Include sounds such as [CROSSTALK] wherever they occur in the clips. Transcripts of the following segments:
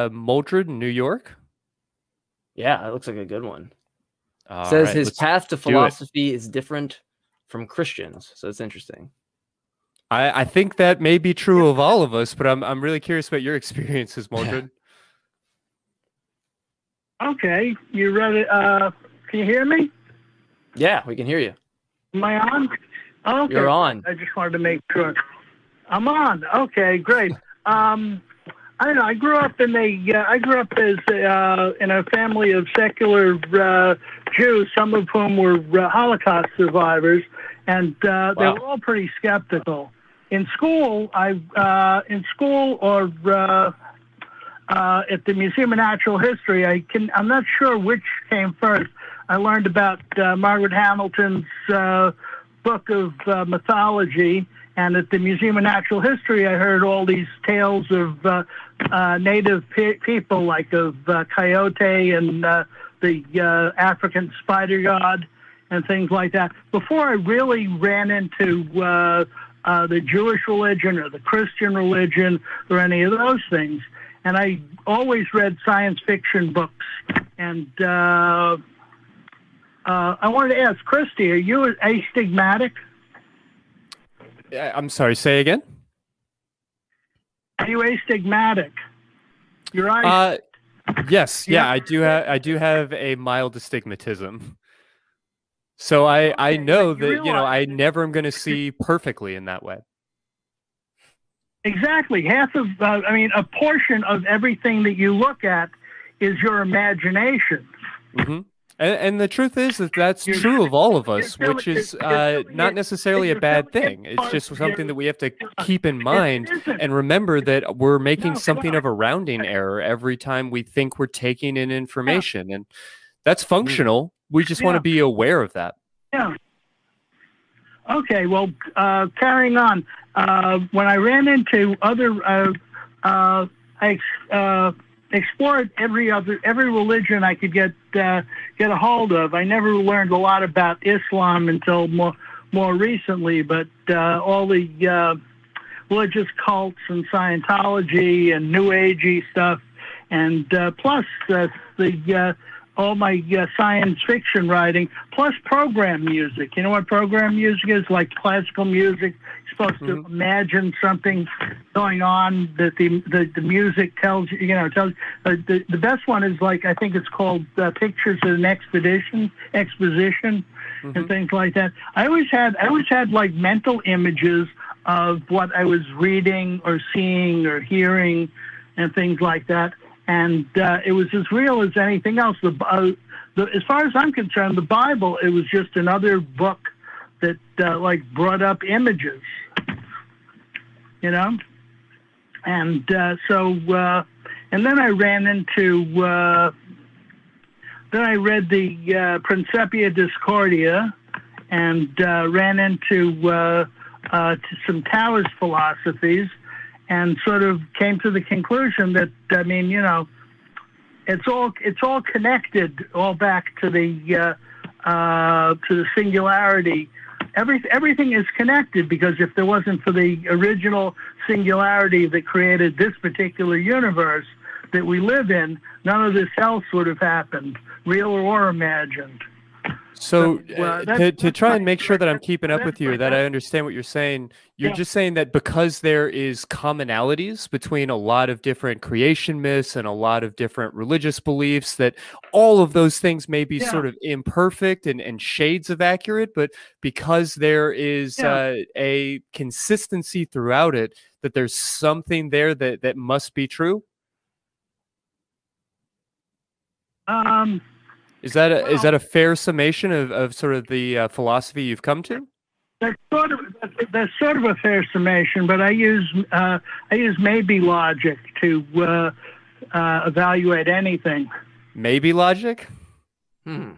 uh, Mildred, New York. Yeah, that looks like a good one. All Says right, his path to philosophy is different from Christians, so it's interesting. I, I think that may be true of all of us, but I'm I'm really curious about your experiences, [LAUGHS] Mildred. Okay, you ready? Uh, can you hear me? Yeah, we can hear you. Am I on? Okay. You're on. I just wanted to make sure. I'm on. Okay, great. [LAUGHS] Um, I know. I grew up in a. Uh, I grew up as uh, in a family of secular uh, Jews, some of whom were uh, Holocaust survivors, and uh, they were all pretty skeptical. In school, I uh, in school or uh, uh, at the Museum of Natural History, I can. I'm not sure which came first. I learned about uh, Margaret Hamilton's uh, book of uh, mythology, and at the Museum of Natural History, I heard all these tales of uh, uh, native pe- people, like of uh, Coyote and uh, the uh, African spider god, and things like that. Before I really ran into uh, the Jewish religion or the Christian religion or any of those things, and I always read science fiction books. And I wanted to ask Christy, are you astigmatic? I- I'm sorry. Say again. Are you astigmatic? Your eyes. Uh, yes, yeah, Yeah. I do have I do have a mild astigmatism. So I I know but you that you know I never am going to see perfectly in that way. Exactly. Half of, uh, I mean, a portion of everything that you look at is your imagination. hmm And, and the truth is that that's true of all of us, which is uh, not necessarily a bad thing. It's just something that we have to keep in mind and remember that we're making something of a rounding error every time we think we're taking in information, and that's functional. We just want to. Be aware of that. Yeah. Okay, well, uh, carrying on. Uh, when I ran into other, uh, uh, I uh, explored every other every religion I could get uh, get a hold of. I never learned a lot about Islam until more more recently, but uh, all the uh, religious cults and Scientology and New Agey stuff, and uh, plus uh, the uh, all my uh, science fiction writing, plus program music. You know what program music is? Like classical music. Supposed to imagine something going on that the the, the music tells you. You know, tells uh, the the best one is like I think it's called uh, Pictures of an Expedition, Exposition, and things like that. I always had I always had like mental images of what I was reading or seeing or hearing, and things like that and uh, it was as real as anything else. The, uh, the, as far as I'm concerned, the Bible it was just another book that uh, like brought up images, you know. And uh, so, uh, and then I ran into. Uh, then I read the uh, Principia Discordia, and uh, ran into to some Taoist philosophies and sort of came to the conclusion that I mean, you know, it's all it's all connected, all back to the uh, uh, to the singularity. Every, everything is connected because if there wasn't for the original singularity that created this particular universe that we live in, none of this else would have happened, real or imagined. So, uh, that's- to, to try and make sure that I'm keeping up with you, that I understand what you're saying, you're Yeah. just saying that because there is commonalities between a lot of different creation myths and a lot of different religious beliefs, that all of those things may be Yeah. sort of imperfect and, and shades of accurate, but because there is Yeah. uh, a consistency throughout it, that there's something there that, that must be true. Um, Is that a, is that a fair summation of, of sort of the uh, philosophy you've come to? That's sort of that's sort of a fair summation, but I use uh, I use maybe logic to uh, uh, evaluate anything. Maybe logic. Hmm.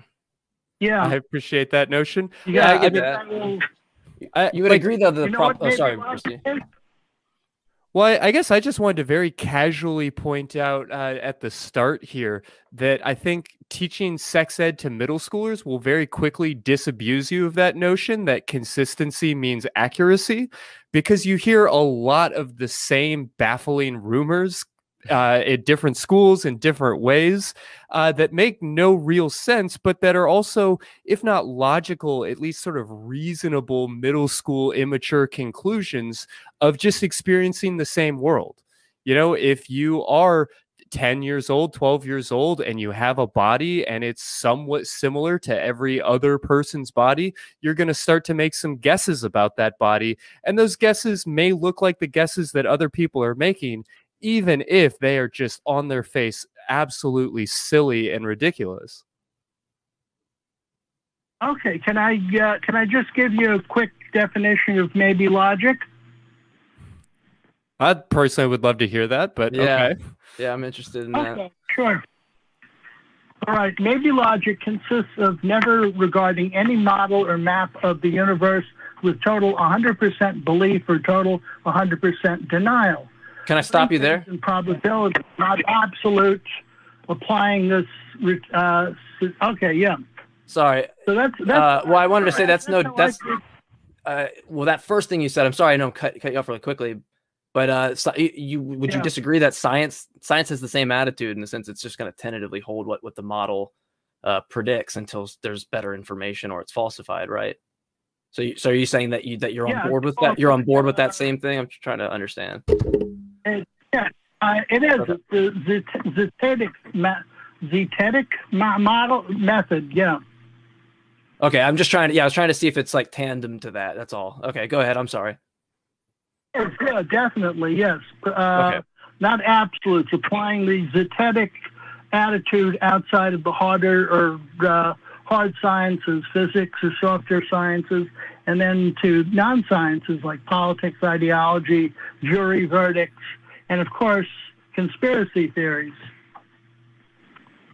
Yeah, I appreciate that notion. you Yeah, I gotta- get that. I, You would like, agree though that the You know prop. Oh, sorry, logic Christy. is? Well, I- guess I just wanted to very casually point out uh, at the start here that I think teaching sex ed to middle schoolers will very quickly disabuse you of that notion that consistency means accuracy because you hear a lot of the same baffling rumors uh, at different schools in different ways uh, that make no real sense, but that are also, if not logical, at least sort of reasonable middle school immature conclusions of just experiencing the same world. You know, if you are 10 years old, 12 years old, and you have a body and it's somewhat similar to every other person's body, you're going to start to make some guesses about that body. And those guesses may look like the guesses that other people are making, even if they are just on their face absolutely silly and ridiculous. Okay, can I uh, can I just give you a quick definition of maybe logic? I personally would love to hear that, but Yeah. okay. Yeah, I'm interested in that. Sure. All right, maybe logic consists of never regarding any model or map of the universe with total 100% belief or total 100% denial. Can I stop you there? Probability, not absolute. Applying this, uh, okay, yeah. Sorry. So that's that's. Uh, well, I wanted to say that's no. how I That's uh, well, that first thing you said. I'm sorry, I know I'm cut cut you off really quickly, but uh, so, you, you would you Yeah. disagree that science science has the same attitude in the sense it's just going to tentatively hold what what the model uh, predicts until there's better information or it's falsified, right? So, you, so are you saying that you that you're Yeah, on board with that? You're on board with that same thing? I'm just trying to understand. Uh, it is the the zetetic zetetic model method. Yeah. Okay, I'm just trying to. Yeah, I was trying to see if it's like tandem to that. That's all. Okay, go ahead. I'm sorry. Yeah, definitely, yes. Uh, Okay. Not absolutes, applying the zetetic attitude outside of the harder or uh, hard sciences, physics or softer sciences, and then to non sciences like politics, ideology, jury verdicts, and of course, conspiracy theories.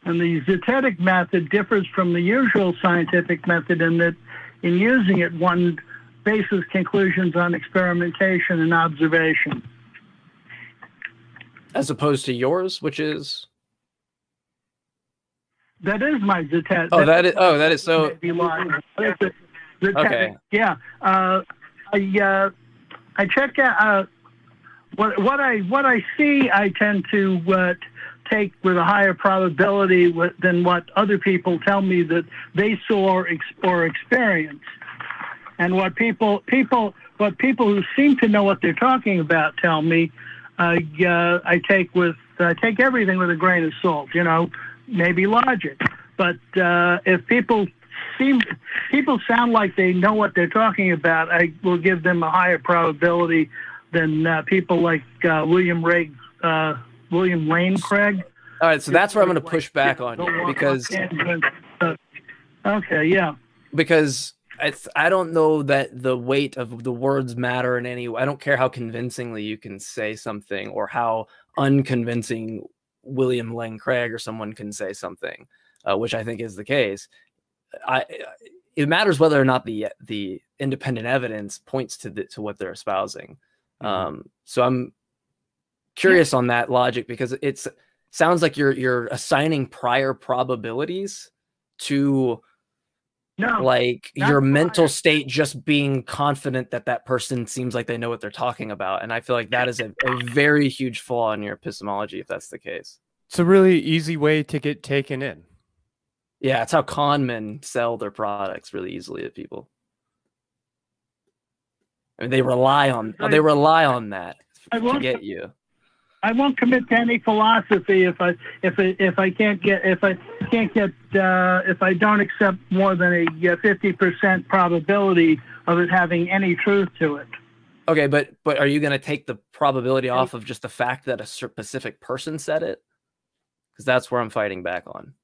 And the zetetic method differs from the usual scientific method in that in using it, one bases conclusions on experimentation and observation. As opposed to yours, which is That is my zetetic. oh that is oh that is so Maybe lying. That is the- Okay. Yeah. Uh, I uh, I check out uh, what what I what I see. I tend to uh, take with a higher probability than what other people tell me that they saw or, ex, or experienced. And what people people what people who seem to know what they're talking about tell me, uh, uh, I take with I take everything with a grain of salt. You know, maybe logic, but uh, if people seem people sound like they know what they're talking about, I will give them a higher probability than uh, people like uh, William Ray uh, William Lane Craig. all right. So that's where I'm going to push back on you because okay, yeah. because I don't know that the weight of the words matter in any way. I don't care how convincingly you can say something or how unconvincing William Lane Craig or someone can say something, uh, which I think is the case. I it matters whether or not the the independent evidence points to the, to what they're espousing. Mhm. Um, so I'm curious on that logic because it's sounds like you're you're assigning prior probabilities to No, like not your mental state just being confident that that person seems like they know what they're talking about and i feel like that is a, a very huge flaw in your epistemology if that's the case It's a really easy way to get taken in. Yeah it's how con men sell their products really easily to people. I mean, they rely on they rely on that I to won't- get you. I won't commit to any philosophy if I if I, if I can't get if I can't get uh, if I don't accept more than a fifty percent probability of it having any truth to it. okay but but are you going to take the probability off of just the fact that a specific person said it? Because that's where i'm fighting back on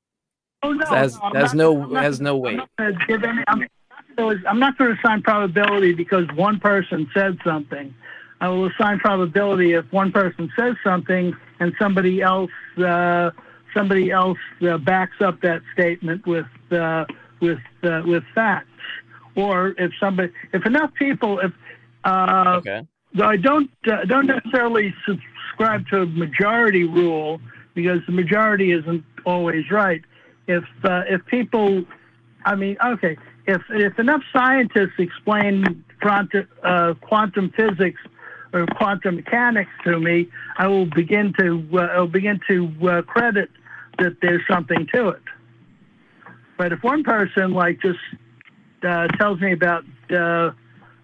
Oh no, Has- no, has not- no- I'm not- no weight. I'm not gonna- I'm not going to assign probability because one person said something. I will assign probability if one person says something and somebody else uh, somebody else uh, backs up that statement with uh, with uh, with facts, or if somebody if enough people if uh, okay I don't uh, don't necessarily subscribe to a majority rule because the majority isn't always right. If uh, if people, I mean, okay, if if enough scientists explain quantum, uh, quantum physics or quantum mechanics to me, I will begin to uh, I'll begin to uh, credit that there's something to it. But if one person like just uh, tells me about uh,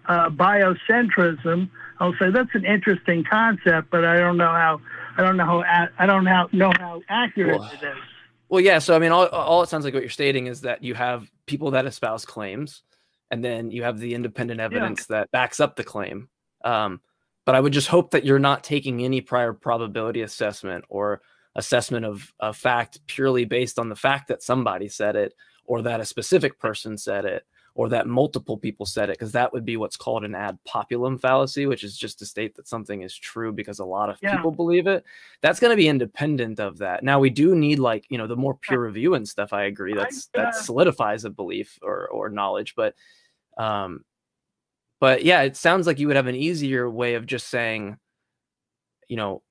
uh, biocentrism, I'll say that's an interesting concept, but I don't know how I don't know how I don't know, know how accurate it is. Well, yeah. So I mean, all, all it sounds like what you're stating is that you have people that espouse claims, and then you have the independent evidence yeah. that backs up the claim. Um, but I would just hope that you're not taking any prior probability assessment or assessment of a fact purely based on the fact that somebody said it or that a specific person said it or that multiple people said it because that would be what's called an ad populum fallacy which is just to state that something is true because a lot of yeah. people believe it. That's going to be independent of that. Now we do need like you know the more peer review and stuff i agree that's that uh solidifies a belief or or knowledge but um but yeah it sounds like you would have an easier way of just saying you know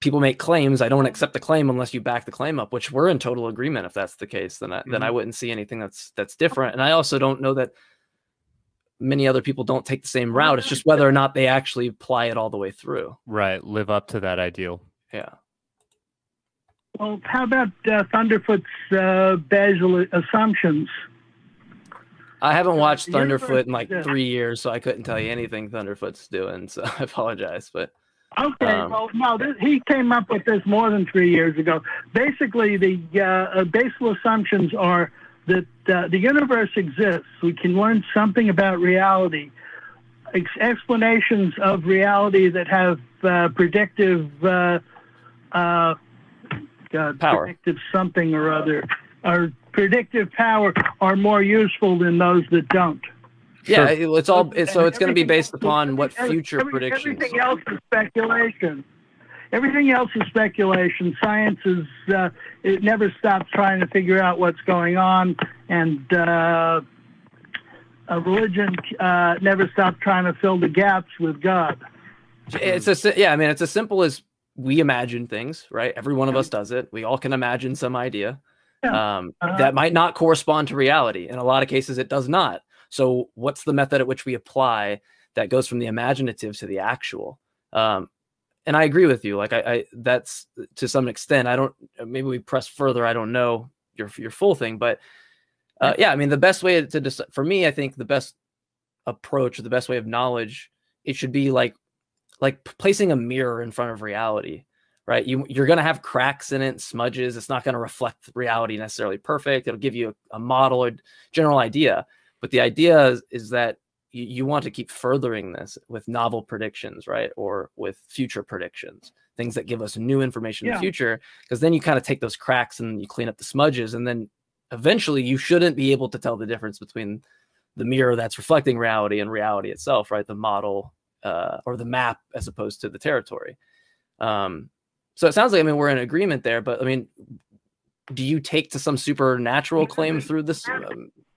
people make claims. I don't accept the claim unless you back the claim up, which we're in total agreement. If that's the case, then I, mm-hmm. then I mm-hmm. wouldn't see anything that's that's different. And I also don't know that many other people don't take the same route. It's just whether or not they actually apply it all the way through. Right. Live up to that ideal. Yeah. Well, how about uh, Thunderfoot's uh, Basel assumptions? I haven't watched Thunderfoot in like three years, so I couldn't tell you anything Thunderfoot's doing. So [LAUGHS] I apologize, but Okay, um, well, no, this, he came up with this more than three years ago. Basically, the uh, uh, Basel assumptions are that uh, the universe exists. We can learn something about reality, Ex- explanations of reality that have uh, predictive uh, uh, power, predictive something or other, or predictive power are more useful than those that don't. Yeah, sure. it's all it's, so it's going to be based upon what future every, predictions. Everything else is speculation. Everything else is speculation. Science is uh, it never stops trying to figure out what's going on, and uh, a religion uh, never stops trying to fill the gaps with God. It's a yeah. I mean, it's as simple as we imagine things, right? Every one of us does it. We all can imagine some idea. Yeah. Um, uh-huh. that might not correspond to reality. In a lot of cases, it does not. So, what's the method at which we apply that goes from the imaginative to the actual? Um, and I agree with you. Like I, I, that's to some extent. I don't. Maybe we press further. I don't know your your full thing, but uh, yeah. I mean, the best way to decide for me, I think the best approach or the best way of knowledge, it should be like like placing a mirror in front of reality right? You, you're going to have cracks in it, smudges. It's not going to reflect reality necessarily perfect. It'll give you a, a model or general idea. But the idea is, is that you, you want to keep furthering this with novel predictions, right? Or with future predictions, things that give us new information yeah. in the future, because then you kind of take those cracks and you clean up the smudges. And then eventually you shouldn't be able to tell the difference between the mirror that's reflecting reality and reality itself, right? The model uh, or the map as opposed to the territory. Um, so it sounds like I mean we're in agreement there, but I mean, do you take to some supernatural claim through this?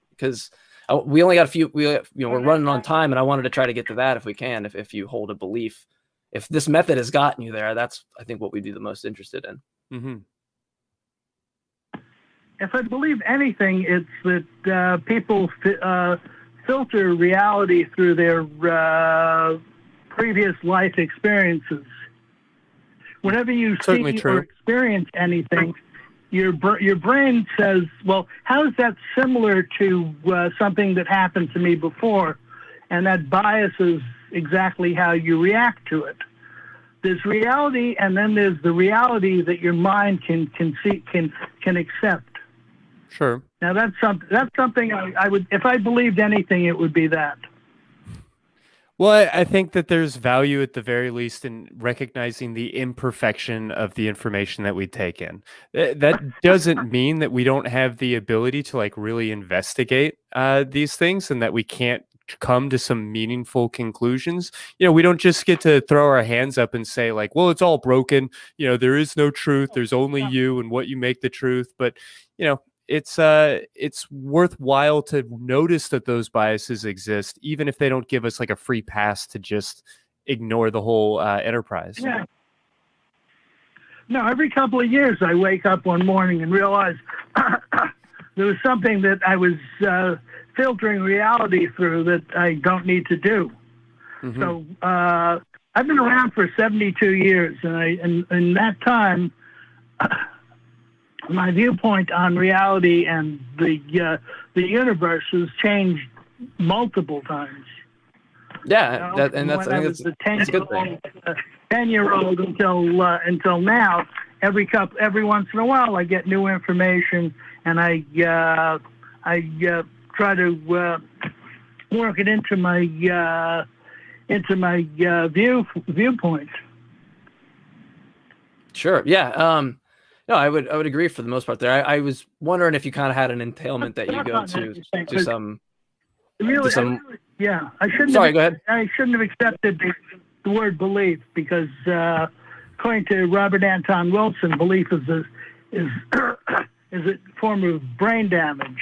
Because um, uh, we only got a few. We you know we're running on time, and I wanted to try to get to that if we can. If if you hold a belief, if this method has gotten you there, that's I think what we'd be the most interested in. Mm-hmm. If I believe anything, it's that uh, people fi- uh, filter reality through their uh, previous life experiences. Whenever you Certainly see true. or experience anything, your your brain says, "Well, how is that similar to uh, something that happened to me before?" And that biases exactly how you react to it. There's reality, and then there's the reality that your mind can can see can can accept. Sure. Now that's something that's something I, I would if I believed anything, it would be that. Well, I think that there's value at the very least in recognizing the imperfection of the information that we take in. That doesn't mean that we don't have the ability to like really investigate uh, these things and that we can't come to some meaningful conclusions. You know, we don't just get to throw our hands up and say like, well, it's all broken. You know, there is no truth. There's only you and what you make the truth. But, you know, it's uh it's worthwhile to notice that those biases exist even if they don't give us like a free pass to just ignore the whole uh, enterprise. Yeah. No every couple of years i wake up one morning and realize [COUGHS] there was something that i was uh, filtering reality through that i don't need to do. Mm-hmm. so uh, I've been around for 72 years, and I and in that time, my viewpoint on reality and the uh, the universe has changed multiple times. Yeah, You know, that, and that's I I think that's a 10 that's a good thing. ten year old until uh, until now. Every cup, every once in a while, I get new information, and I uh, I uh, try to uh, work it into my uh, into my uh, view viewpoint. Sure. Yeah. Um, no, I would I would agree for the most part there. I, I was wondering if you kind of had an entailment that you go to to some. Really, I some- really- yeah, I shouldn't. Sorry, have, go ahead. I shouldn't have accepted the, the word belief because, uh, according to Robert Anton Wilson, belief is a is [COUGHS] is a form of brain damage.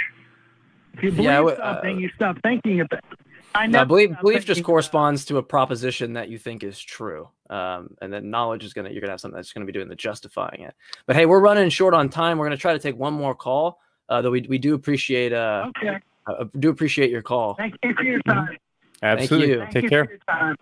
If you believe Yeah, I would- something, uh, you stop thinking about it. I No, never belief belief just thinking about it. corresponds to a proposition that you think is true, um, and then knowledge is gonna you're gonna have something that's gonna be doing the justifying it. But hey, we're running short on time. We're gonna try to take one more call. Uh, though we we do appreciate uh, Okay, uh do appreciate your call. thank you for your time. Absolutely. you. Thank Take you care. For your time.